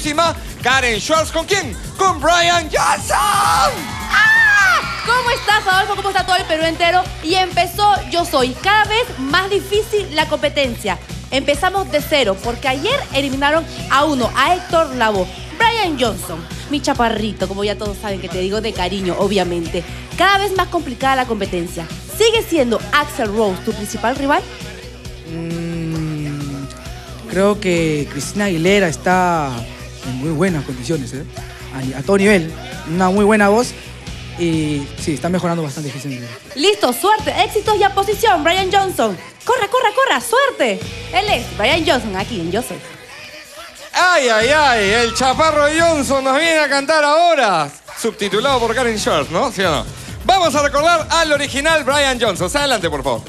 famosísima Karen Schwartz. ¿Con quién? Con Brian Johnson. ¡Ah! ¿Cómo estás, Adolfo? ¿Cómo está todo el Perú entero? Y empezó Yo Soy. Cada vez más difícil la competencia. Empezamos de cero, porque ayer eliminaron a uno, a Héctor Lavoe. Brian Johnson, mi chaparrito, como ya todos saben que te digo de cariño, obviamente. Cada vez más complicada la competencia. ¿Sigue siendo Axel Rose tu principal rival? Mm, creo que Cristina Aguilera está en muy buenas condiciones, ¿eh? a, a todo nivel. Una muy buena voz y sí, está mejorando bastante. Listo, suerte, éxitos y a posición, Brian Johnson. Corra, corra, corra, suerte. Él es Brian Johnson aquí en Yo Soy. Ay, ay, ay, el chaparro Johnson nos viene a cantar ahora. Subtitulado por Karen Schwartz, ¿no? ¿Sí o no? Vamos a recordar al original Brian Johnson. Adelante, por favor.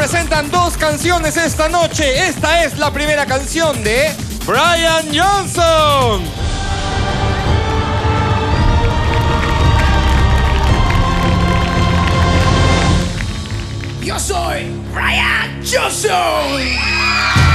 Presentan dos canciones esta noche. Esta es la primera canción de Brian Johnson. Yo soy Brian Johnson.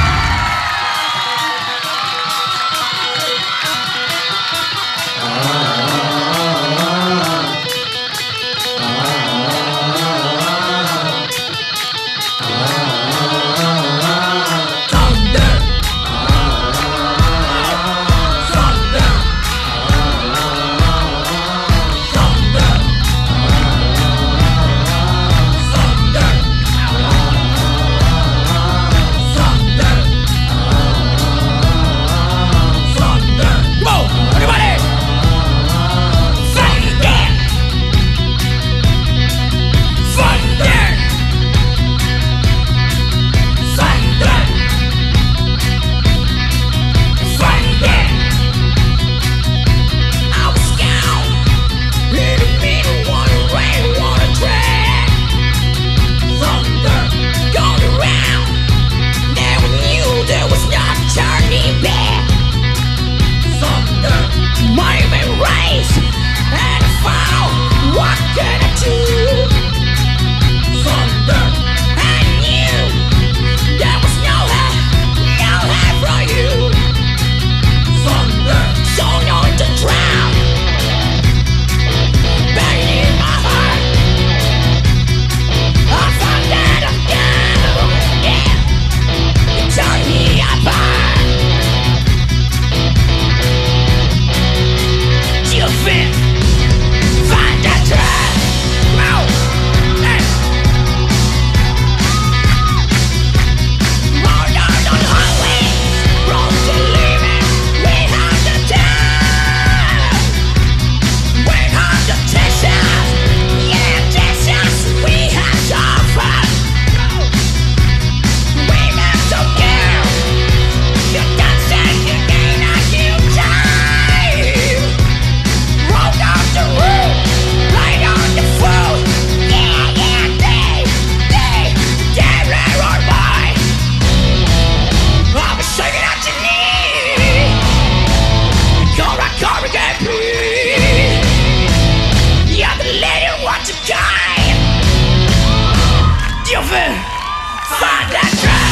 Find that track.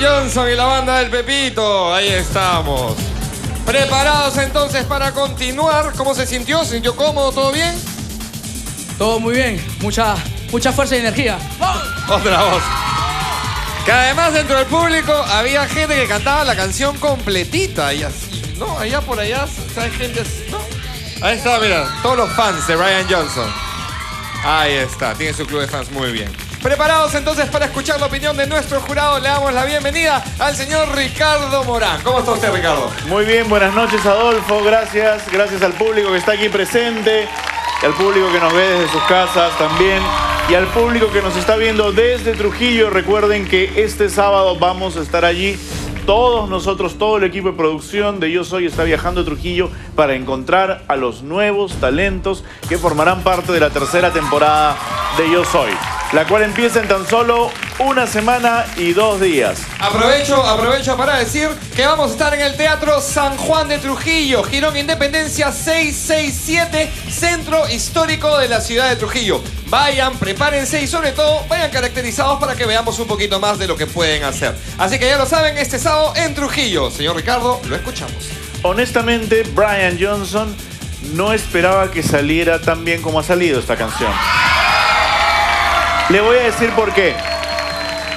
Johnson y la banda del Pepito. Ahí estamos. Preparados entonces para continuar. ¿Cómo se sintió? ¿Se sintió cómodo? ¿Todo bien? Todo muy bien, mucha, mucha fuerza y energía. Otra voz. Que además dentro del público había gente que cantaba la canción completita y así, ¿no? Allá por allá. Gente ¿no? Ahí está, mira, todos los fans de Brian Johnson. Ahí está, tiene su club de fans muy bien. Preparados entonces para escuchar la opinión de nuestro jurado, le damos la bienvenida al señor Ricardo Morán. ¿Cómo está usted, Ricardo? Muy bien, buenas noches Adolfo, gracias, gracias al público que está aquí presente, al público que nos ve desde sus casas también, y al público que nos está viendo desde Trujillo. Recuerden que este sábado vamos a estar allí. Todos nosotros, todo el equipo de producción de Yo Soy está viajando a Trujillo para encontrar a los nuevos talentos que formarán parte de la tercera temporada de Yo Soy, la cual empieza en tan solo una semana y dos días. Aprovecho, aprovecho para decir que vamos a estar en el Teatro San Juan de Trujillo, Girón Independencia 667, Centro Histórico de la ciudad de Trujillo. Vayan, prepárense y sobre todo vayan caracterizados para que veamos un poquito más de lo que pueden hacer. Así que ya lo saben, este sábado en Trujillo. Señor Ricardo, lo escuchamos. Honestamente, Brian Johnson no esperaba que saliera tan bien como ha salido esta canción. Le voy a decir por qué.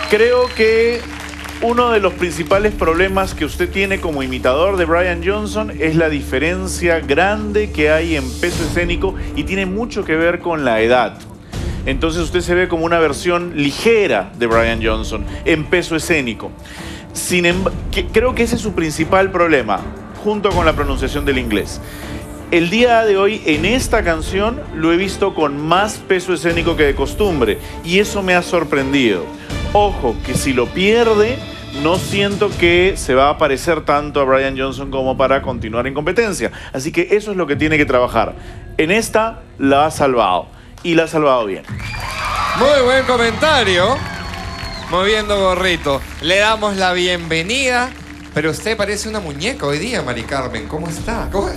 Creo que uno de los principales problemas que usted tiene como imitador de Brian Johnson es la diferencia grande que hay en peso escénico y tiene mucho que ver con la edad. Entonces usted se ve como una versión ligera de Brian Johnson en peso escénico. Sin que- creo que ese es su principal problema, junto con la pronunciación del inglés. El día de hoy en esta canción lo he visto con más peso escénico que de costumbre y eso me ha sorprendido. Ojo, que si lo pierde, no siento que se va a parecer tanto a Brian Johnson como para continuar en competencia. Así que eso es lo que tiene que trabajar. En esta la ha salvado y la ha salvado bien. Muy buen comentario. Moviendo gorrito. Le damos la bienvenida. Pero usted parece una muñeca hoy día, Mari Carmen. ¿Cómo está? ¿Cómo-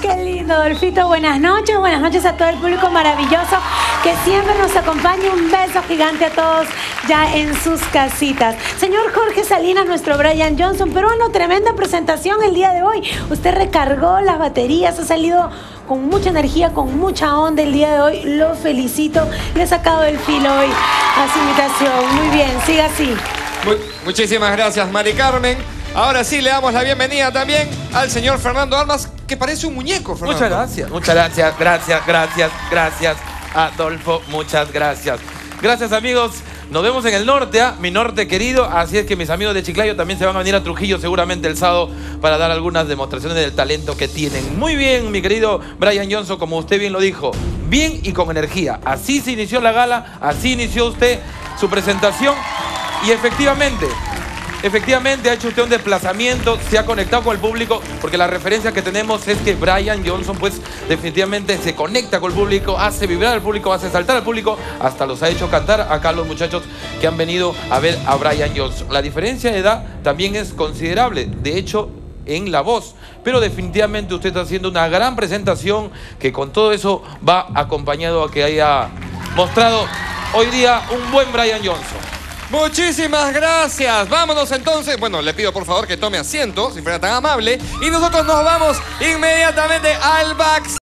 Qué lindo, Dolfito. Buenas noches, buenas noches a todo el público maravilloso que siempre nos acompaña. Un beso gigante a todos ya en sus casitas. Señor Jorge Salinas, nuestro Brian Johnson, peruano, tremenda presentación el día de hoy. Usted recargó las baterías, ha salido con mucha energía, con mucha onda el día de hoy. Lo felicito. Le he sacado el filo hoy a su invitación. Muy bien, siga así. Mu- muchísimas gracias, Mari Carmen. Ahora sí, le damos la bienvenida también al señor Fernando Armas, que parece un muñeco, Fernando. Muchas gracias, muchas gracias, gracias, gracias, gracias, Adolfo, muchas gracias. Gracias amigos, nos vemos en el norte, ¿ah? mi norte querido, así es que mis amigos de Chiclayo también se van a venir a Trujillo seguramente el sábado para dar algunas demostraciones del talento que tienen. Muy bien, mi querido Brian Johnson, como usted bien lo dijo, bien y con energía. Así se inició la gala, así inició usted su presentación y efectivamente, Efectivamente, ha hecho usted un desplazamiento, se ha conectado con el público, porque la referencia que tenemos es que Brian Johnson, pues definitivamente se conecta con el público, hace vibrar al público, hace saltar al público, hasta los ha hecho cantar acá los muchachos que han venido a ver a Brian Johnson. La diferencia de edad también es considerable, de hecho, en la voz, pero definitivamente usted está haciendo una gran presentación que con todo eso va acompañado a que haya mostrado hoy día un buen Brian Johnson. Muchísimas gracias. Vámonos entonces. Bueno, le pido por favor que tome asiento, si fuera tan amable. Y nosotros nos vamos inmediatamente al backstage.